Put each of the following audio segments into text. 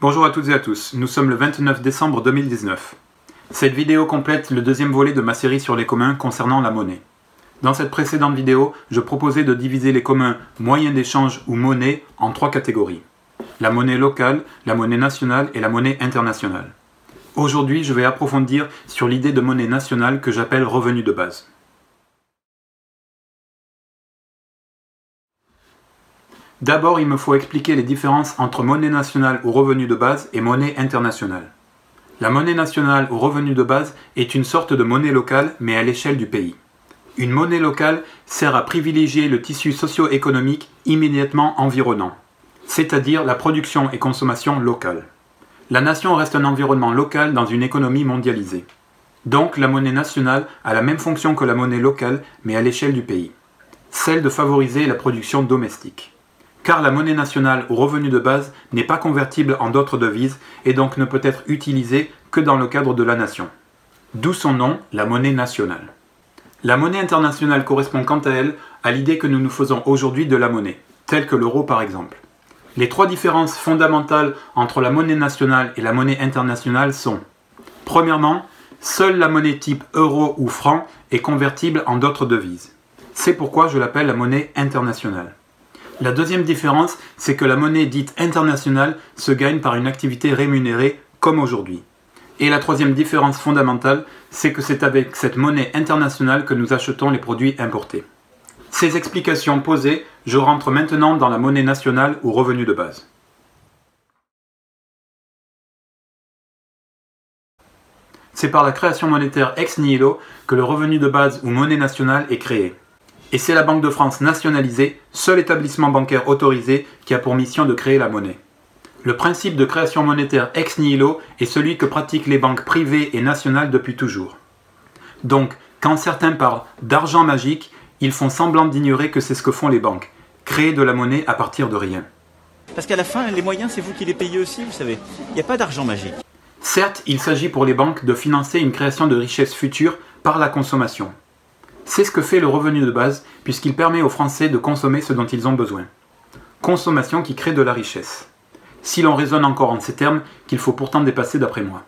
Bonjour à toutes et à tous, nous sommes le 29 décembre 2019. Cette vidéo complète le deuxième volet de ma série sur les communs concernant la monnaie. Dans cette précédente vidéo, je proposais de diviser les communs moyens d'échange ou monnaie en trois catégories. La monnaie locale, la monnaie nationale et la monnaie internationale. Aujourd'hui, je vais approfondir sur l'idée de monnaie nationale que j'appelle revenu de base. D'abord, il me faut expliquer les différences entre monnaie nationale ou revenu de base et monnaie internationale. La monnaie nationale ou revenu de base est une sorte de monnaie locale, mais à l'échelle du pays. Une monnaie locale sert à privilégier le tissu socio-économique immédiatement environnant, c'est-à-dire la production et consommation locale. La nation reste un environnement local dans une économie mondialisée. Donc la monnaie nationale a la même fonction que la monnaie locale, mais à l'échelle du pays, celle de favoriser la production domestique car la monnaie nationale ou revenu de base n'est pas convertible en d'autres devises et donc ne peut être utilisée que dans le cadre de la nation. D'où son nom, la monnaie nationale. La monnaie internationale correspond quant à elle à l'idée que nous nous faisons aujourd'hui de la monnaie, telle que l'euro par exemple. Les trois différences fondamentales entre la monnaie nationale et la monnaie internationale sont Premièrement, seule la monnaie type euro ou franc est convertible en d'autres devises. C'est pourquoi je l'appelle la monnaie internationale. La deuxième différence, c'est que la monnaie dite internationale se gagne par une activité rémunérée comme aujourd'hui. Et la troisième différence fondamentale, c'est que c'est avec cette monnaie internationale que nous achetons les produits importés. Ces explications posées, je rentre maintenant dans la monnaie nationale ou revenu de base. C'est par la création monétaire ex nihilo que le revenu de base ou monnaie nationale est créé et c'est la Banque de France nationalisée, seul établissement bancaire autorisé, qui a pour mission de créer la monnaie. Le principe de création monétaire ex nihilo est celui que pratiquent les banques privées et nationales depuis toujours. Donc, quand certains parlent d'argent magique, ils font semblant d'ignorer que c'est ce que font les banques, créer de la monnaie à partir de rien. Parce qu'à la fin, les moyens, c'est vous qui les payez aussi, vous savez. Il n'y a pas d'argent magique. Certes, il s'agit pour les banques de financer une création de richesse future par la consommation. C'est ce que fait le revenu de base, puisqu'il permet aux Français de consommer ce dont ils ont besoin. Consommation qui crée de la richesse. Si l'on raisonne encore en ces termes, qu'il faut pourtant dépasser d'après moi.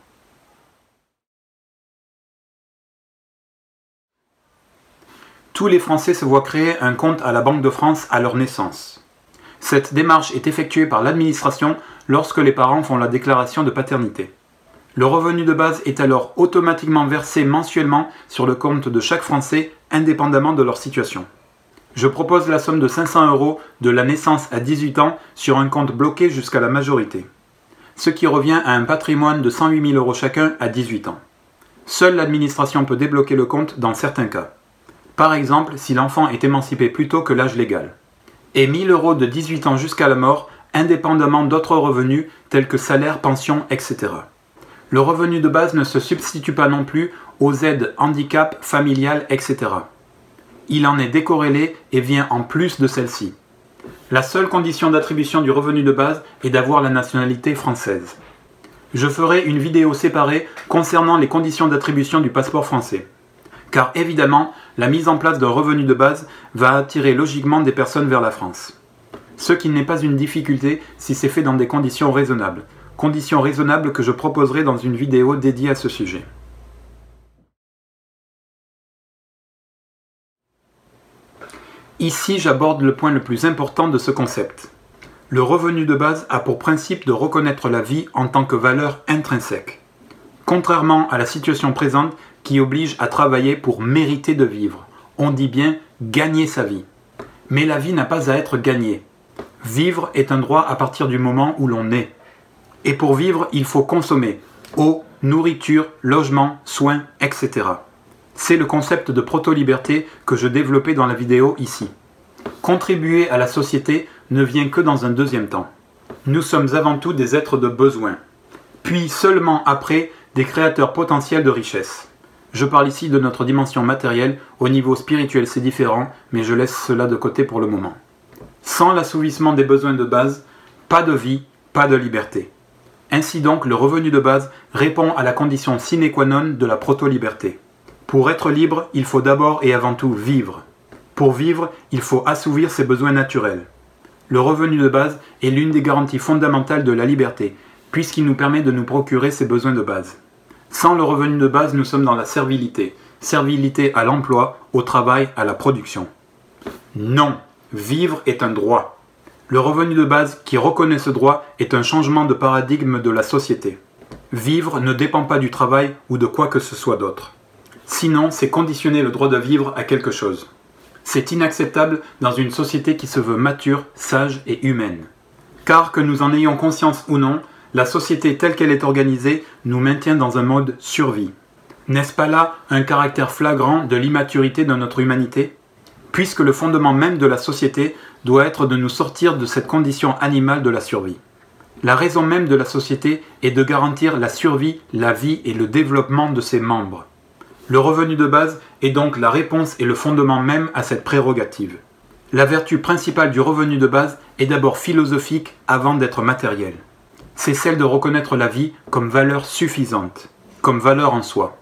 Tous les Français se voient créer un compte à la Banque de France à leur naissance. Cette démarche est effectuée par l'administration lorsque les parents font la déclaration de paternité. Le revenu de base est alors automatiquement versé mensuellement sur le compte de chaque Français indépendamment de leur situation. Je propose la somme de 500 euros de la naissance à 18 ans sur un compte bloqué jusqu'à la majorité, ce qui revient à un patrimoine de 108 000 euros chacun à 18 ans. Seule l'administration peut débloquer le compte dans certains cas. Par exemple, si l'enfant est émancipé plus tôt que l'âge légal. Et 1000 euros de 18 ans jusqu'à la mort, indépendamment d'autres revenus tels que salaire, pension, etc. Le revenu de base ne se substitue pas non plus aux aides handicap, familial, etc. Il en est décorrélé et vient en plus de celle-ci. La seule condition d'attribution du revenu de base est d'avoir la nationalité française. Je ferai une vidéo séparée concernant les conditions d'attribution du passeport français. Car évidemment, la mise en place d'un revenu de base va attirer logiquement des personnes vers la France. Ce qui n'est pas une difficulté si c'est fait dans des conditions raisonnables, conditions raisonnables que je proposerai dans une vidéo dédiée à ce sujet. Ici, j'aborde le point le plus important de ce concept. Le revenu de base a pour principe de reconnaître la vie en tant que valeur intrinsèque, contrairement à la situation présente qui oblige à travailler pour mériter de vivre. On dit bien gagner sa vie. Mais la vie n'a pas à être gagnée. Vivre est un droit à partir du moment où l'on est. Et pour vivre, il faut consommer eau, nourriture, logement, soins, etc. C'est le concept de proto-liberté que je développais dans la vidéo ici. Contribuer à la société ne vient que dans un deuxième temps. Nous sommes avant tout des êtres de besoin, puis seulement après des créateurs potentiels de richesse. Je parle ici de notre dimension matérielle, au niveau spirituel c'est différent, mais je laisse cela de côté pour le moment. Sans l'assouvissement des besoins de base, pas de vie, pas de liberté. Ainsi donc, le revenu de base répond à la condition sine qua non de la proto-liberté. Pour être libre, il faut d'abord et avant tout vivre. Pour vivre, il faut assouvir ses besoins naturels. Le revenu de base est l'une des garanties fondamentales de la liberté, puisqu'il nous permet de nous procurer ses besoins de base. Sans le revenu de base, nous sommes dans la servilité. Servilité à l'emploi, au travail, à la production. Non, vivre est un droit. Le revenu de base qui reconnaît ce droit est un changement de paradigme de la société. Vivre ne dépend pas du travail ou de quoi que ce soit d'autre. Sinon, c'est conditionner le droit de vivre à quelque chose. C'est inacceptable dans une société qui se veut mature, sage et humaine. Car que nous en ayons conscience ou non, la société telle qu'elle est organisée nous maintient dans un mode survie. N'est-ce pas là un caractère flagrant de l'immaturité de notre humanité? Puisque le fondement même de la société doit être de nous sortir de cette condition animale de la survie. La raison même de la société est de garantir la survie, la vie et le développement de ses membres. Le revenu de base est donc la réponse et le fondement même à cette prérogative. La vertu principale du revenu de base est d'abord philosophique avant d'être matérielle. C'est celle de reconnaître la vie comme valeur suffisante, comme valeur en soi.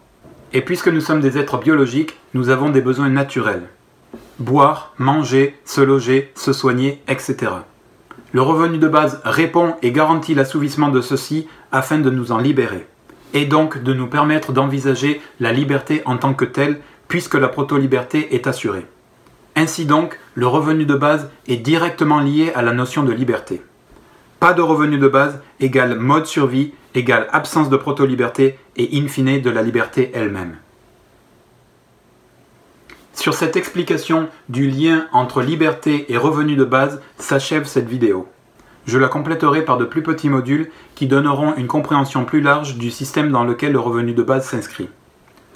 Et puisque nous sommes des êtres biologiques, nous avons des besoins naturels. Boire, manger, se loger, se soigner, etc. Le revenu de base répond et garantit l'assouvissement de ceci afin de nous en libérer, et donc de nous permettre d'envisager la liberté en tant que telle, puisque la proto-liberté est assurée. Ainsi donc, le revenu de base est directement lié à la notion de liberté. Pas de revenu de base égale mode survie égale absence de proto-liberté et in fine de la liberté elle-même. Sur cette explication du lien entre liberté et revenu de base s'achève cette vidéo. Je la compléterai par de plus petits modules qui donneront une compréhension plus large du système dans lequel le revenu de base s'inscrit.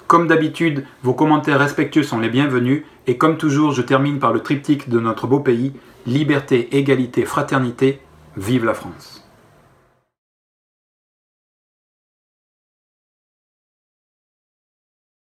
Comme d'habitude, vos commentaires respectueux sont les bienvenus et comme toujours, je termine par le triptyque de notre beau pays, liberté, égalité, fraternité, vive la France.